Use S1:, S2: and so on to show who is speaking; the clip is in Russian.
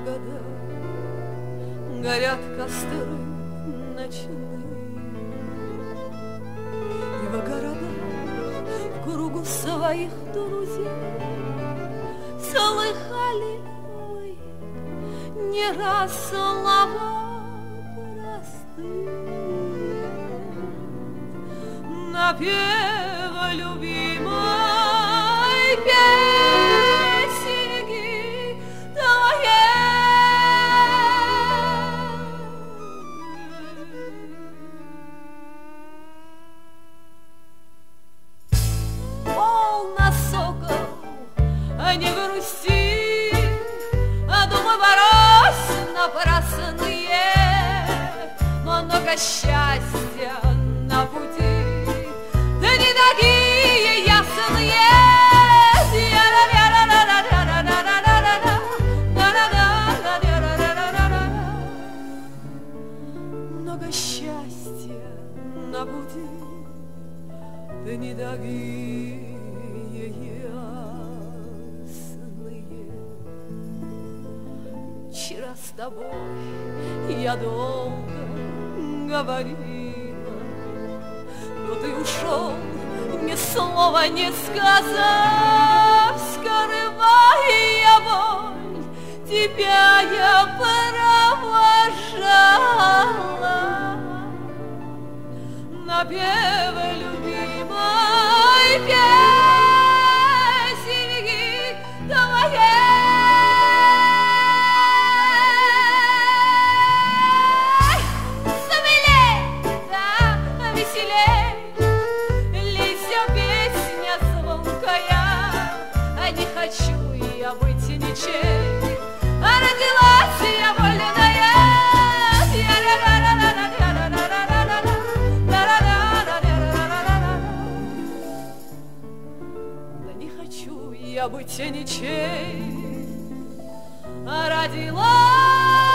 S1: года горят костры ночные. И в городах в кругу своих друзей Слыхали вы не раз слова простые Напев любви много счастья на пути, да не такие ясные. Много счастья на пути, да не такие. Вчера с тобой я долго говорила, но ты ушел, ни слова не сказав, скрывая боль, тебя я провожала. Напевы любимой песенки хочу я быть ничей, родилась